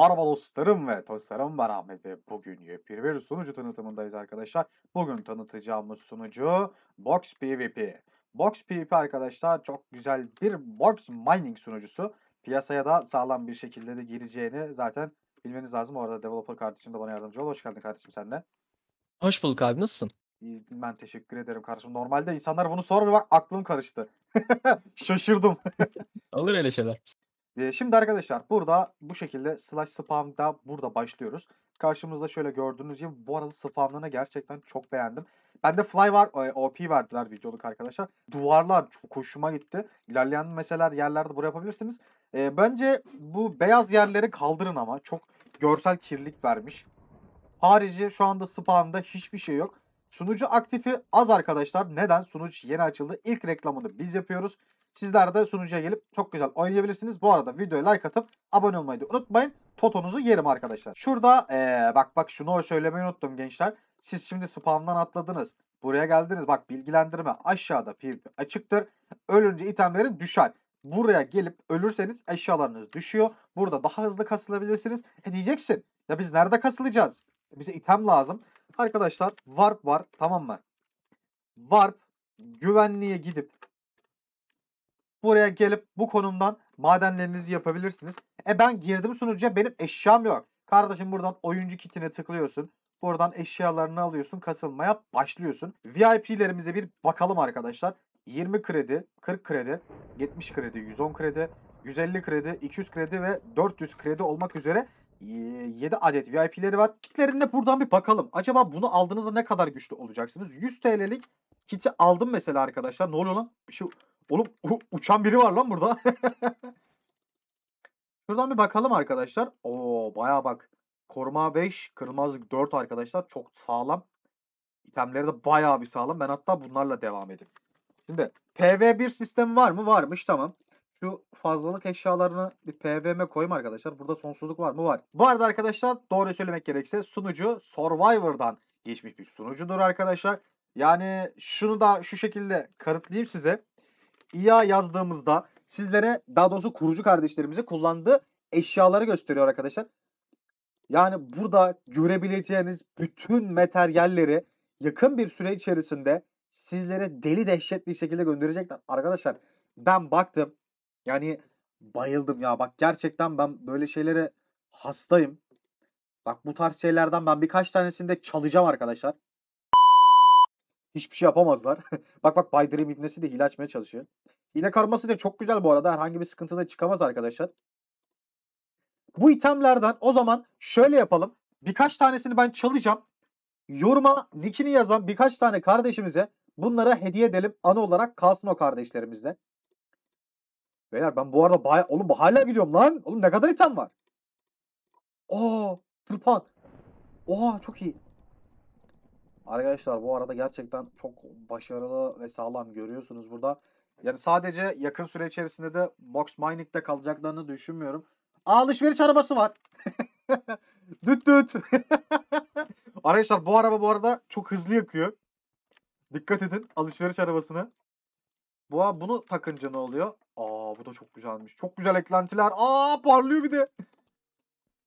Merhaba dostlarım ve dostlarım ben Ahmet ve bugün yepyeni bir sunucu tanıtımındayız arkadaşlar. Bugün tanıtacağımız sunucu Box PvP. Box PvP arkadaşlar çok güzel bir box mining sunucusu. Piyasaya da sağlam bir şekilde de gireceğini zaten bilmeniz lazım. Orada developer kardeşim de bana yardımcı ol. Hoş geldin kardeşim sen de. Hoş bulduk abi nasılsın? İyi, Ben teşekkür ederim kardeşim. Normalde insanlar bunu sorar bak aklım karıştı. Şaşırdım. Olur öyle şeyler. Şimdi arkadaşlar burada bu şekilde slash spam'da burada başlıyoruz. Karşımızda şöyle gördüğünüz gibi bu arada spamlarını gerçekten çok beğendim. Bende fly var, e, OP verdiler videoluk arkadaşlar. Duvarlar çok hoşuma gitti. İlerleyen meseleler yerlerde buraya yapabilirsiniz. Ee, bence bu beyaz yerleri kaldırın ama çok görsel kirlilik vermiş. Harici şu anda spam'da hiçbir şey yok. Sunucu aktifi az arkadaşlar. Neden? Sunucu yeni açıldı. İlk reklamını biz yapıyoruz. Sizler de sunucuya gelip çok güzel oynayabilirsiniz. Bu arada videoya like atıp abone olmayı da unutmayın. Totonuzu yerim arkadaşlar. Şurada ee, bak bak şunu söylemeyi unuttum gençler. Siz şimdi spamdan atladınız. Buraya geldiniz. Bak bilgilendirme aşağıda PvP açıktır. Ölünce itemlerin düşer. Buraya gelip ölürseniz eşyalarınız düşüyor. Burada daha hızlı kasılabilirsiniz. E diyeceksin. Ya biz nerede kasılacağız? Bize item lazım. Arkadaşlar warp var tamam mı? Warp güvenliğe gidip buraya gelip bu konumdan madenlerinizi yapabilirsiniz. E ben girdim sunucuya benim eşyam yok. Kardeşim buradan oyuncu kitine tıklıyorsun. Buradan eşyalarını alıyorsun. Kasılmaya başlıyorsun. VIP'lerimize bir bakalım arkadaşlar. 20 kredi, 40 kredi, 70 kredi, 110 kredi, 150 kredi, 200 kredi ve 400 kredi olmak üzere 7 adet VIP'leri var. Kitlerinde buradan bir bakalım. Acaba bunu aldığınızda ne kadar güçlü olacaksınız? 100 TL'lik kiti aldım mesela arkadaşlar. Ne oluyor lan? Şu Oğlum uçan biri var lan burada. Şuradan bir bakalım arkadaşlar. Oo bayağı bak. Koruma 5, kırılmazlık 4 arkadaşlar. Çok sağlam. İtemleri de bayağı bir sağlam. Ben hatta bunlarla devam edeyim. Şimdi PV1 sistemi var mı? Varmış tamam. Şu fazlalık eşyalarını bir PVM koyayım arkadaşlar. Burada sonsuzluk var mı? Var. Bu arada arkadaşlar doğru söylemek gerekirse sunucu Survivor'dan geçmiş bir sunucudur arkadaşlar. Yani şunu da şu şekilde kanıtlayayım size. İA yazdığımızda sizlere daha doğrusu kurucu kardeşlerimize kullandığı eşyaları gösteriyor arkadaşlar. Yani burada görebileceğiniz bütün materyalleri yakın bir süre içerisinde sizlere deli dehşet bir şekilde gönderecekler. Arkadaşlar ben baktım yani bayıldım ya bak gerçekten ben böyle şeylere hastayım. Bak bu tarz şeylerden ben birkaç tanesini de çalacağım arkadaşlar. Hiçbir şey yapamazlar. bak bak Bay Dream ibnesi de hile açmaya çalışıyor. Hile karması da çok güzel bu arada. Herhangi bir sıkıntı da çıkamaz arkadaşlar. Bu itemlerden o zaman şöyle yapalım. Birkaç tanesini ben çalacağım. Yoruma nickini yazan birkaç tane kardeşimize bunlara hediye edelim. Anı olarak kalsın o kardeşlerimizle. Beyler ben bu arada baya... Oğlum hala gidiyorum lan. Oğlum ne kadar item var. Oo, tırpan. Oha çok iyi. Arkadaşlar bu arada gerçekten çok başarılı ve sağlam görüyorsunuz burada. Yani sadece yakın süre içerisinde de Box Mining'de kalacaklarını düşünmüyorum. Aa, alışveriş arabası var. düt düt. Arkadaşlar bu araba bu arada çok hızlı yakıyor. Dikkat edin alışveriş arabasına. Bu bunu takınca ne oluyor? Aa bu da çok güzelmiş. Çok güzel eklentiler. Aa parlıyor bir de.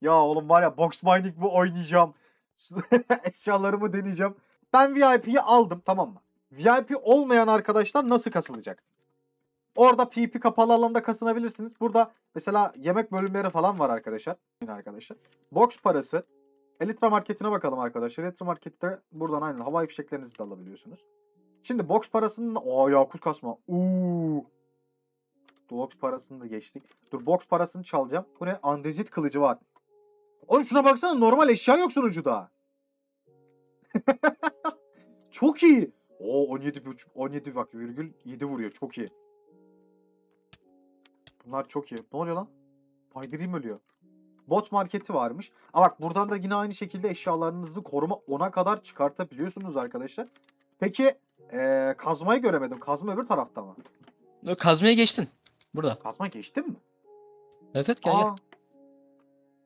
Ya oğlum var ya Box Mining bu oynayacağım. Eşyalarımı deneyeceğim. Ben VIP'yi aldım tamam mı? VIP olmayan arkadaşlar nasıl kasılacak? Orada PP kapalı alanda kasınabilirsiniz. Burada mesela yemek bölümleri falan var arkadaşlar. arkadaşlar. Box parası. Elitra marketine bakalım arkadaşlar. Elitra markette buradan aynen havai fişeklerinizi de alabiliyorsunuz. Şimdi box parasının... Aa yakut kasma. Uuu. Box parasını da geçtik. Dur box parasını çalacağım. Bu ne? Andezit kılıcı var. Oğlum şuna baksana normal eşya yok sunucuda. Çok iyi. O 17 buçuk 17 bak virgül 7 vuruyor. Çok iyi. Bunlar çok iyi. Ne oluyor lan? Paydırayım ölüyor. Bot marketi varmış. Ama bak buradan da yine aynı şekilde eşyalarınızı koruma 10'a kadar çıkartabiliyorsunuz arkadaşlar. Peki ee, kazmayı göremedim. Kazma öbür tarafta mı? Kazmaya geçtin. Burada. Kazma geçtim mi? Evet evet gel gel.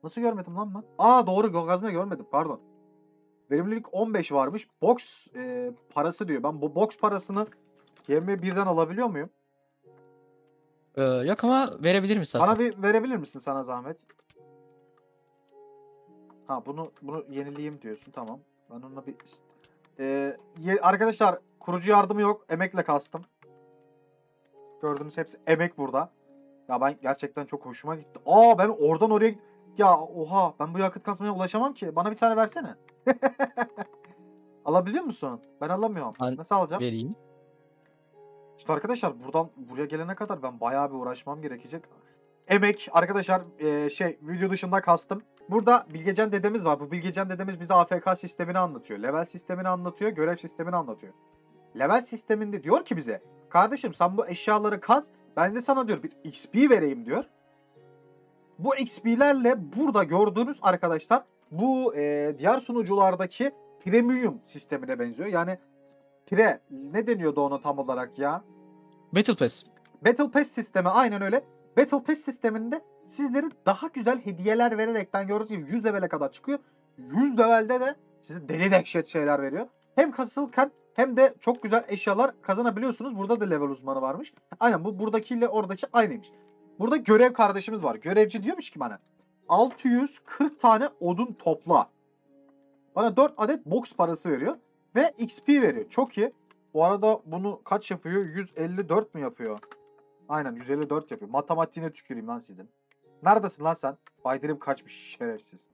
Nasıl görmedim lan ben? Aa doğru kazmayı görmedim pardon. Verimlilik 15 varmış. Box e, parası diyor. Ben bu box parasını GM birden alabiliyor muyum? Ee, yok ama verebilirim istersen. Bana bir verebilir misin sana zahmet? Ha bunu bunu yenileyim diyorsun. Tamam. Ben onunla bir Ee, ye- arkadaşlar kurucu yardımı yok. Emekle kastım. Gördüğünüz hepsi emek burada. Ya ben gerçekten çok hoşuma gitti. Aa ben oradan oraya git- Ya oha ben bu yakıt kasmaya ulaşamam ki. Bana bir tane versene. Alabiliyor musun? Ben alamıyorum. Ben Nasıl alacağım? Vereyim. İşte arkadaşlar buradan buraya gelene kadar ben bayağı bir uğraşmam gerekecek. Emek arkadaşlar eee, şey video dışında kastım. Burada Bilgecan dedemiz var. Bu Bilgecan dedemiz bize AFK sistemini anlatıyor. Level sistemini anlatıyor. Görev sistemini anlatıyor. Level sisteminde diyor ki bize kardeşim sen bu eşyaları kaz ben de sana diyor bir XP vereyim diyor. Bu XP'lerle burada gördüğünüz arkadaşlar bu eee, diğer sunuculardaki premium sistemine benziyor. Yani Pre ne deniyordu ona tam olarak ya? Battle Pass. Battle Pass sistemi aynen öyle. Battle Pass sisteminde sizlere daha güzel hediyeler vererekten gördüğünüz gibi 100 level'e kadar çıkıyor. 100 level'de de size deli dehşet şeyler veriyor. Hem kasılırken hem de çok güzel eşyalar kazanabiliyorsunuz. Burada da level uzmanı varmış. Aynen bu buradakiyle oradaki aynıymış. Burada görev kardeşimiz var. Görevci diyormuş ki bana 640 tane odun topla. Bana 4 adet box parası veriyor. Ve XP veriyor. Çok iyi. Bu arada bunu kaç yapıyor? 154 mü yapıyor? Aynen 154 yapıyor. Matematiğine tüküreyim lan sizin. Neredesin lan sen? Baydirim kaçmış şerefsiz.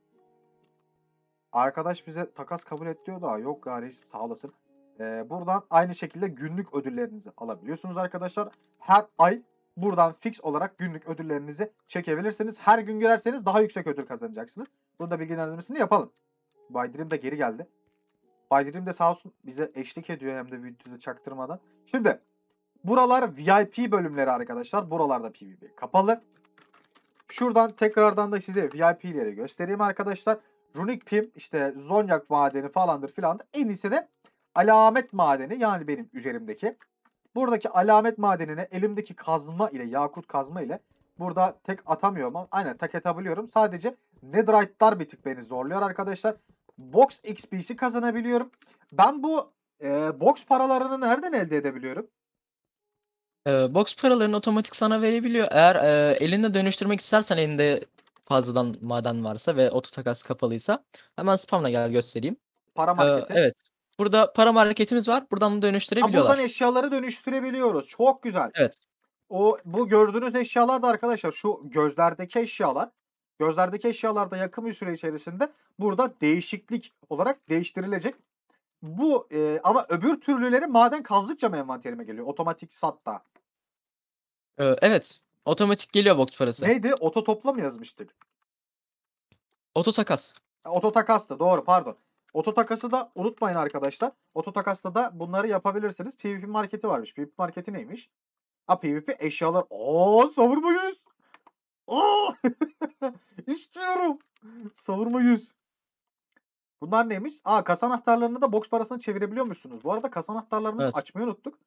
Arkadaş bize takas kabul et diyor da yok ya reis sağ olasın. Ee, buradan aynı şekilde günlük ödüllerinizi alabiliyorsunuz arkadaşlar. Her ay buradan fix olarak günlük ödüllerinizi çekebilirsiniz. Her gün girerseniz daha yüksek ödül kazanacaksınız. Bunu da bilgilendirmesini yapalım. Baydirim de geri geldi. Baydirim de sağ olsun bize eşlik ediyor hem de videoda çaktırmadan. Şimdi buralar VIP bölümleri arkadaşlar. Buralarda PvP kapalı. Şuradan tekrardan da size VIP'leri göstereyim arkadaşlar. Runic Pim işte Zonyak madeni falandır filan. En iyisi de alamet madeni yani benim üzerimdeki. Buradaki alamet madenine elimdeki kazma ile yakut kazma ile burada tek atamıyorum ama aynen tek atabiliyorum. Sadece netherite'lar bir tık beni zorluyor arkadaşlar. Box XP'si kazanabiliyorum. Ben bu e, box paralarını nereden elde edebiliyorum? Ee, box paralarını otomatik sana verebiliyor. Eğer e, elinde dönüştürmek istersen elinde fazladan maden varsa ve oto takas kapalıysa hemen spamla gel göstereyim. Para Ee, marketi. evet. Burada para marketimiz var. Buradan da Ha, dönüştürebiliyorlar. buradan eşyaları dönüştürebiliyoruz. Çok güzel. Evet. O bu gördüğünüz eşyalar da arkadaşlar şu gözlerdeki eşyalar. Gözlerdeki eşyalar da yakın bir süre içerisinde burada değişiklik olarak değiştirilecek. Bu e, ama öbür türlüleri maden kazdıkça mı envanterime geliyor? Otomatik satta. Ee, evet. Otomatik geliyor box parası. Neydi? Oto topla mı yazmıştık? Oto takas. Oto takas da doğru pardon. Oto takası da unutmayın arkadaşlar. Oto takasta da bunları yapabilirsiniz. PvP marketi varmış. PvP marketi neymiş? Ha PvP eşyalar. Oo savurma yüz. Aa! İstiyorum. Savurma yüz. Bunlar neymiş? Aa kasa anahtarlarını da box parasını çevirebiliyormuşsunuz. Bu arada kasa anahtarlarımızı Evet. açmayı unuttuk.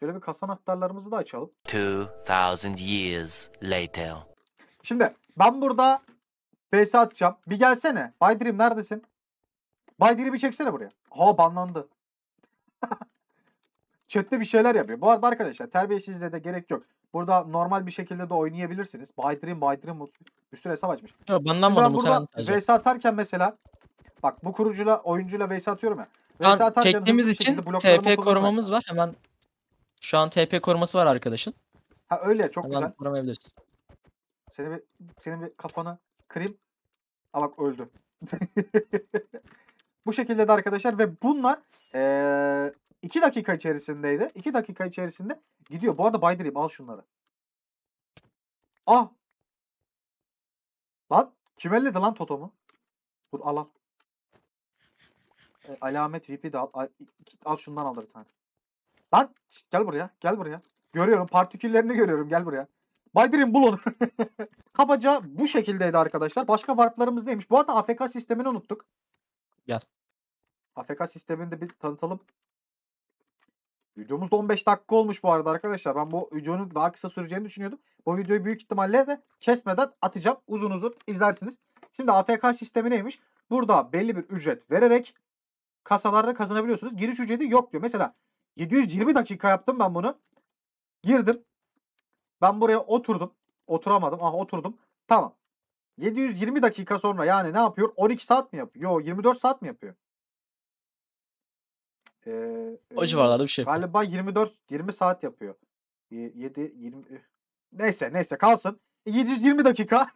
Şöyle bir kasa anahtarlarımızı da açalım. 2,000 years later. Şimdi ben burada PS atacağım. Bir gelsene. Baydrim neredesin? Baydrim'i çeksene buraya. Ha banlandı. Chat'te bir şeyler yapıyor. Bu arada arkadaşlar terbiyesizliğe de gerek yok. Burada normal bir şekilde de oynayabilirsiniz. Baydrim Baydrim bir sürü hesap açmış. Yo, Şimdi banlanmadı ben muhtemelen burada. VS atarken mesela bak bu kurucuyla oyuncuyla VS atıyorum ya. VS atarken çektiğimiz bir için TP korumamız var. Hemen şu an TP koruması var arkadaşın. Ha öyle çok Hemen güzel. korumayabilirsin. Seni bir senin bir kafanı kırayım. Aa bak öldü. Bu şekilde de arkadaşlar ve bunlar 2 dakika içerisindeydi. 2 dakika içerisinde gidiyor. Bu arada Baydırayım al şunları. Ah! Lan kim elledi lan Totom'u? Dur al al. E, alamet VP de al. Al, al şundan al bir tane. Lan gel buraya. Gel buraya. Görüyorum. Partiküllerini görüyorum. Gel buraya. Baydırayım bul onu. Kabaca bu şekildeydi arkadaşlar. Başka warplarımız neymiş? Bu arada AFK sistemini unuttuk. Gel. AFK sistemini de bir tanıtalım. Videomuz da 15 dakika olmuş bu arada arkadaşlar. Ben bu videonun daha kısa süreceğini düşünüyordum. Bu videoyu büyük ihtimalle de kesmeden atacağım. Uzun uzun izlersiniz. Şimdi AFK sistemi neymiş? Burada belli bir ücret vererek kasalarda kazanabiliyorsunuz. Giriş ücreti yok diyor. Mesela 720 dakika yaptım ben bunu. Girdim. Ben buraya oturdum. Oturamadım. Ah oturdum. Tamam. 720 dakika sonra yani ne yapıyor? 12 saat mi yapıyor? Yo 24 saat mi yapıyor? Ee, O civarlarda bir şey. Galiba 24 20 saat yapıyor. 7 20 Neyse neyse kalsın. 720 dakika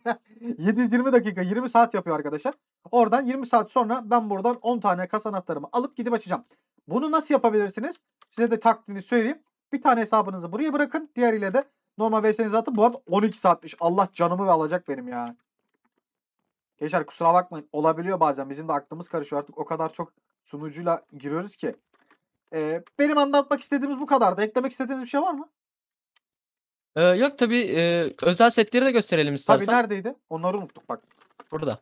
720 dakika 20 saat yapıyor arkadaşlar. Oradan 20 saat sonra ben buradan 10 tane kasa anahtarımı alıp gidip açacağım. Bunu nasıl yapabilirsiniz? Size de taktiğini söyleyeyim. Bir tane hesabınızı buraya bırakın. Diğeriyle de normal VS'nizi atın. Bu arada 12 saatmiş. Allah canımı ve alacak benim ya. Gençler kusura bakmayın. Olabiliyor bazen. Bizim de aklımız karışıyor artık. O kadar çok sunucuyla giriyoruz ki. Ee, benim anlatmak istediğimiz bu kadardı. Eklemek istediğiniz bir şey var mı? Ee, yok tabii e, özel setleri de gösterelim istersen. Tabii neredeydi? Onları unuttuk bak. Burada.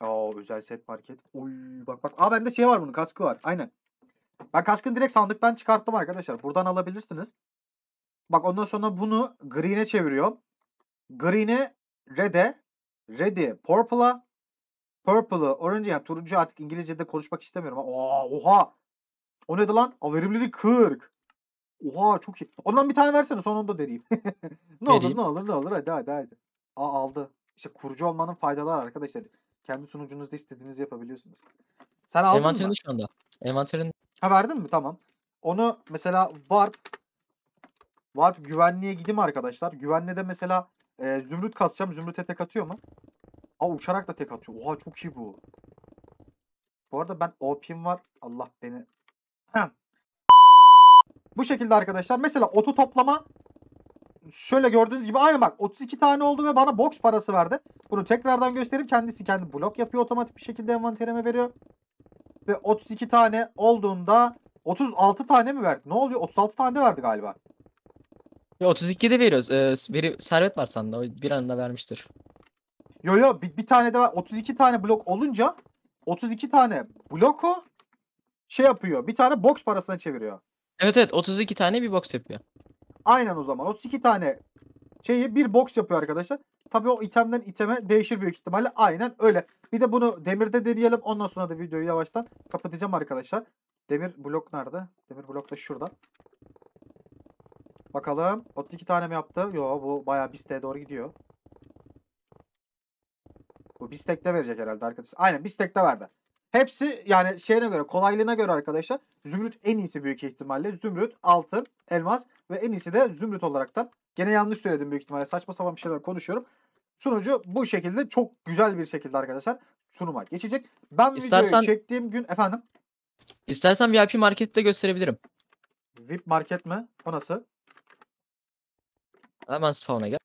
Aa özel set market. Oy bak bak. Aa bende şey var bunun kaskı var. Aynen. Ben kaskını direkt sandıktan çıkarttım arkadaşlar. Buradan alabilirsiniz. Bak ondan sonra bunu green'e çeviriyorum. Green'e red'e, red'i purple'a, purple'ı orange yani turuncu artık İngilizce'de konuşmak istemiyorum. Aa, oha. O neydi lan? Aa, verimlilik 40. Oha çok iyi. Ondan bir tane versene son onu da deneyeyim. ne olur Vereyim. ne olur ne olur hadi hadi hadi. Aa aldı. İşte kurucu olmanın faydaları arkadaşlar. Kendi sunucunuzda istediğinizi yapabiliyorsunuz. Sen aldın mı? Envanterinde şu anda. Envanterin Ha verdin mi? Tamam. Onu mesela Warp Warp güvenliğe gideyim arkadaşlar. Güvenliğe de mesela e, zümrüt kasacağım. Zümrüte tek atıyor mu? Aa uçarak da tek atıyor. Oha çok iyi bu. Bu arada ben OP'm var. Allah beni. Hem. Bu şekilde arkadaşlar. Mesela oto toplama şöyle gördüğünüz gibi aynı bak 32 tane oldu ve bana box parası verdi. Bunu tekrardan göstereyim. Kendisi kendi blok yapıyor otomatik bir şekilde envanterime veriyor. Ve 32 tane olduğunda 36 tane mi verdi? Ne oluyor? 36 tane de verdi galiba. Ya 32'de veriyoruz. Ee, veri, servet var sende. O bir anda vermiştir. Yo yo bir, bir tane de var. 32 tane blok olunca 32 tane bloku şey yapıyor. Bir tane box parasına çeviriyor. Evet evet 32 tane bir box yapıyor. Aynen o zaman. 32 tane şeyi bir box yapıyor arkadaşlar. Tabii o itemden iteme değişir büyük ihtimalle. Aynen öyle. Bir de bunu demirde deneyelim. Ondan sonra da videoyu yavaştan kapatacağım arkadaşlar. Demir blok nerede? Demir blok da şurada. Bakalım. 32 tane mi yaptı? Yo bu bayağı bisteğe doğru gidiyor. Bu bistekte verecek herhalde arkadaşlar. Aynen bistekte verdi. Hepsi yani şeyine göre kolaylığına göre arkadaşlar. Zümrüt en iyisi büyük ihtimalle. Zümrüt, altın, elmas ve en iyisi de zümrüt olaraktan. Gene yanlış söyledim büyük ihtimalle. Saçma sapan bir şeyler konuşuyorum. Sunucu bu şekilde çok güzel bir şekilde arkadaşlar sunuma geçecek. Ben videoyu İstersen- çektiğim gün efendim İstersen VIP markette gösterebilirim. VIP market mi? O nasıl? Hemen spawn'a gel.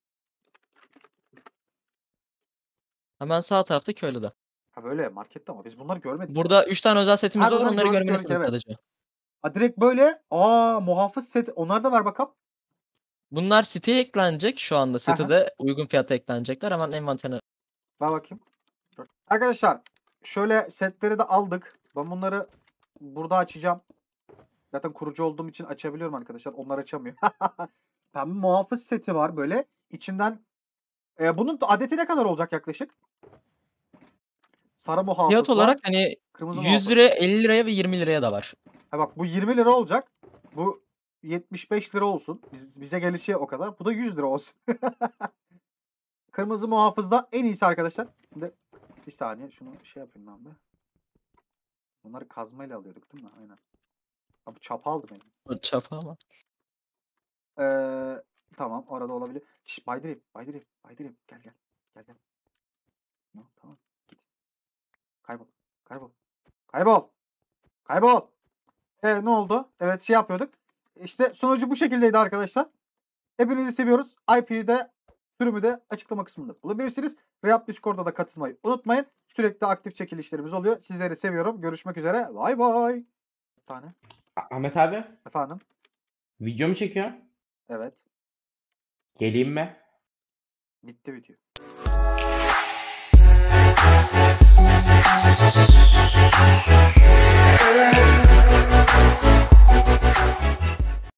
Hemen sağ tarafta köylüde. Ha böyle markette ama biz bunları görmedik. Burada 3 tane özel setimiz Ha, var. bunları Onları gördük, görmeniz gördük, evet. sadece. Ha, direkt böyle aa muhafız set onlar da ver bakalım. Bunlar siteye eklenecek şu anda. Aha. Sitede uygun fiyata eklenecekler. Hemen envanterine Ver bakayım. Dur. Arkadaşlar şöyle setleri de aldık. Ben bunları burada açacağım. Zaten kurucu olduğum için açabiliyorum arkadaşlar. Onlar açamıyor. Pembe muhafız seti var böyle. İçinden e, bunun adeti ne kadar olacak yaklaşık? Sarı muhafız Fiyat var, olarak hani kırmızı 100 muhafız. liraya, 50 liraya ve 20 liraya da var. Ha bak bu 20 lira olacak. Bu 75 lira olsun. Biz, bize gelişi o kadar. Bu da 100 lira olsun. Kırmızı muhafızda en iyisi arkadaşlar. Şimdi bir saniye şunu şey yapayım ben bir. Bunları kazmayla alıyorduk değil mi? Aynen. Ha, bu çapa aldı benim. O çapa ama. Ee, tamam orada olabilir. Şş, Baydırayım, Baydırayım, Baydırayım. Gel gel. Gel gel. Tamam, tamam. Git. Kaybol. Kaybol. Kaybol. Kaybol. Ee, ne oldu? Evet şey yapıyorduk. İşte sonucu bu şekildeydi arkadaşlar. Hepinizi seviyoruz. IP'yi de sürümü de açıklama kısmında bulabilirsiniz. React Discord'da da katılmayı unutmayın. Sürekli aktif çekilişlerimiz oluyor. Sizleri seviyorum. Görüşmek üzere. Bay bay. Bir tane. Ahmet abi Efendim. video mu çekiyor? Evet. Geleyim mi? Bitti video.